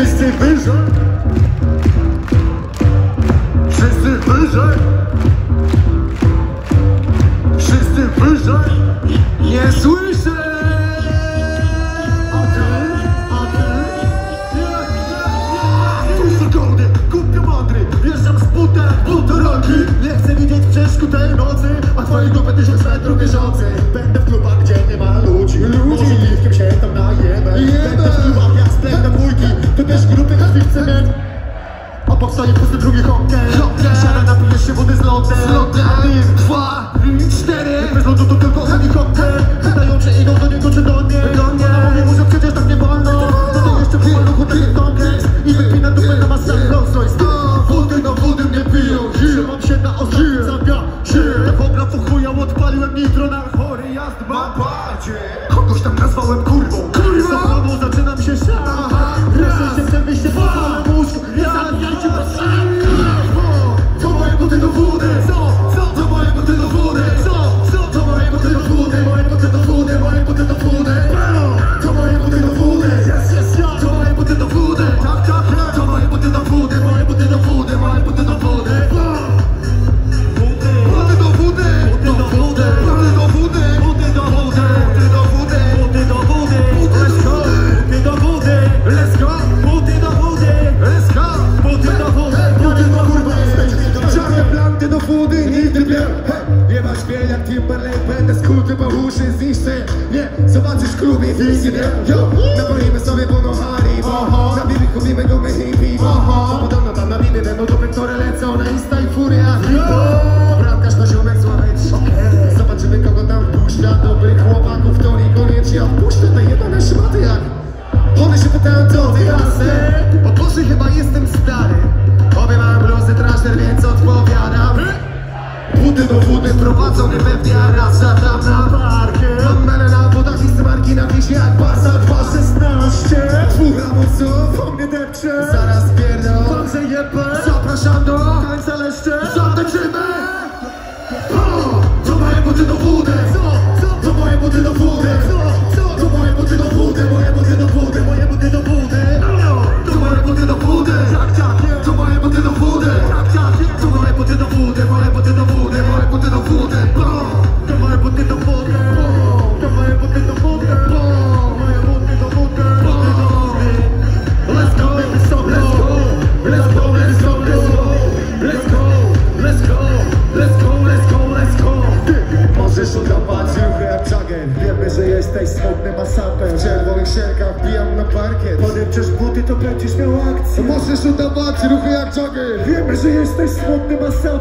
Wszyscy wyżej. Wszyscy wyżej. Wszyscy wyżej. Nie słyszę. Nie chcę widzieć przeszkód tej nocy A twojej dupy tysiąc metrów bieżący Będę w klubach, gdzie nie ma ludzi. Ludzi. Liwkiem się tam najebę. Będę to też grupy krwi w A po wstanie pusty drugi hotel. Siada napije się wody z lodem Z lodem Tym, dwa, cztery. Bez lodu to tylko helikopter. Pytają czy idą do niego czy do mnie. Do mnie. Mówią, że przecież tak nie wolno. No to jeszcze w polu chłopak jest I wypina dupę na was sam Rolls Royce Wody na wody mnie piją Trzymam się na ostrzu Zabia się Lewografu chuja odpaliłem nitro na chory jazd Mam Kogoś tam nazwałem kurwą. Kurwa! Z zaczynam się siać. Będę skuty, bo uszy zniszczę. Nie, zobaczysz klubie, nigdy nie Yo, napoimy sobie Bonohari Na bibi kupimy gumy hippie Podobno tam na bibi będą dupy, które lecą Na Insta i Furia. Bramkarz na ziomek złamać. Zobaczymy kogo tam wpuszcza. Dobrych chłopaków to niekoniecznie Ja wpuszczę te jebane szmaty jak. One się pytają co Budy do budy prowadzony pewnie raz zatam na parkę Mam menę na wodach i smarki na wisie jak Barca 216 Dwóch hamulców po mnie depcze. Zaraz pierdol Dobrze jebę Zapraszam do końca leszcze. Zatańczymy O! To moje buty do wody? Co? Udawać ruchy jak Jagger Wiemy, że jesteś smutnym asapem W czerwonych szelkach bijam na parkiet. Podepczesz buty, to będziesz miał akcję. Możesz udawać ruchy jak Jagger Wiemy, że jesteś smutnym asapem